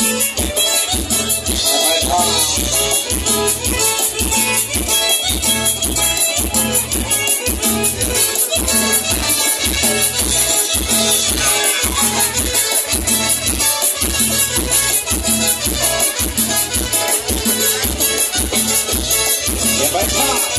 Yeah, but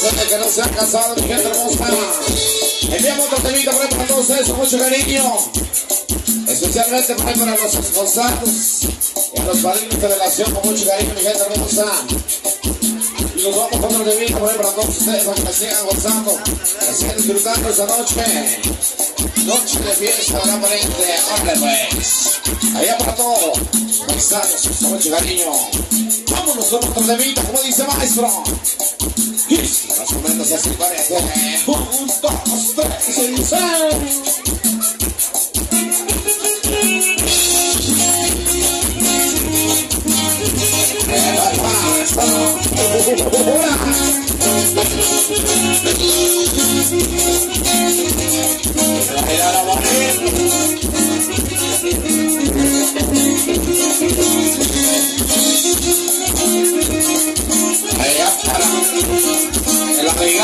que no se ha casado, mi gente hermosa. Enviamos otro temita por ahí para todos ustedes con mucho cariño. Especialmente para los esposados y a los padrinos de relación con mucho cariño, mi gente hermosa. Y nos vamos con otro temita por ahí para todos ustedes para que sigan gozando, que sigan disfrutando esta noche. Noche de fiesta, la aparente, hombre pues. Allá para todos, paisanos, con mucho cariño. Vámonos con otro temita, como dice maestro. Más o menos así parece. Un, dos, tres y seis. Para el